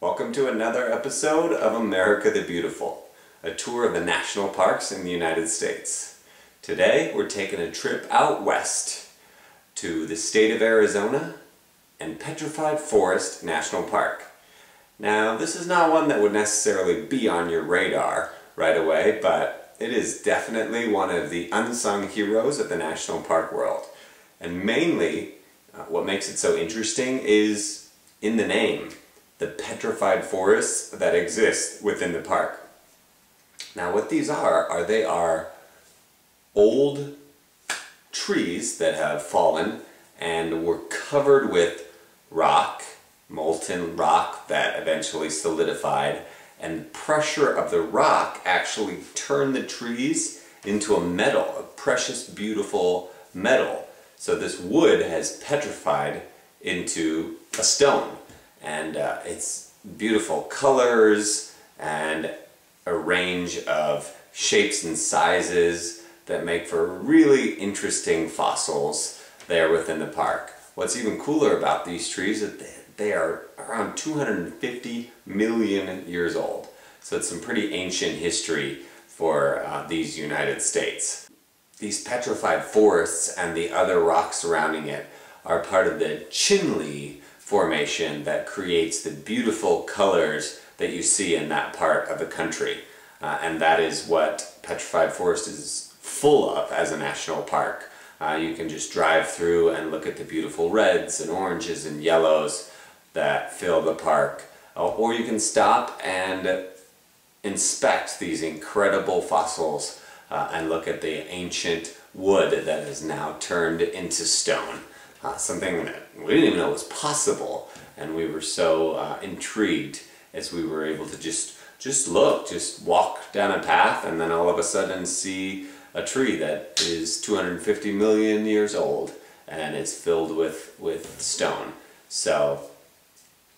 Welcome to another episode of America the Beautiful, a tour of the national parks in the United States. Today we're taking a trip out west to the state of Arizona and Petrified Forest National Park. Now this is not one that would necessarily be on your radar right away, but it is definitely one of the unsung heroes of the national park world. And mainly, uh, what makes it so interesting is in the name the petrified forests that exist within the park. Now what these are, are they are old trees that have fallen and were covered with rock, molten rock that eventually solidified and pressure of the rock actually turned the trees into a metal, a precious beautiful metal. So this wood has petrified into a stone and uh, it's beautiful colors and a range of shapes and sizes that make for really interesting fossils there within the park. What's even cooler about these trees is that they are around 250 million years old. So it's some pretty ancient history for uh, these United States. These petrified forests and the other rocks surrounding it are part of the Chinle formation that creates the beautiful colors that you see in that part of the country. Uh, and that is what Petrified Forest is full of as a national park. Uh, you can just drive through and look at the beautiful reds and oranges and yellows that fill the park. Uh, or you can stop and inspect these incredible fossils uh, and look at the ancient wood that is now turned into stone uh, something that we didn't even know was possible, and we were so uh, intrigued as we were able to just just look, just walk down a path, and then all of a sudden see a tree that is 250 million years old and it's filled with with stone. So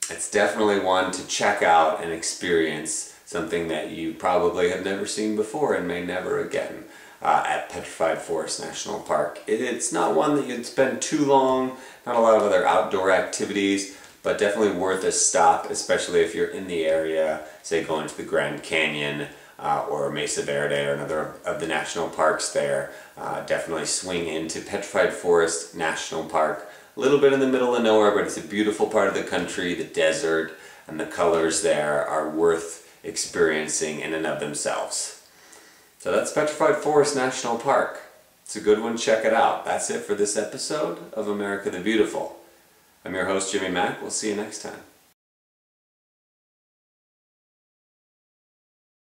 it's definitely one to check out and experience something that you probably have never seen before and may never again uh, at Petrified Forest National Park. It, it's not one that you'd spend too long, not a lot of other outdoor activities, but definitely worth a stop, especially if you're in the area, say going to the Grand Canyon uh, or Mesa Verde or another of the national parks there. Uh, definitely swing into Petrified Forest National Park. A little bit in the middle of nowhere, but it's a beautiful part of the country, the desert, and the colors there are worth experiencing in and of themselves. So that's Petrified Forest National Park. It's a good one, check it out. That's it for this episode of America the Beautiful. I'm your host, Jimmy Mack. We'll see you next time.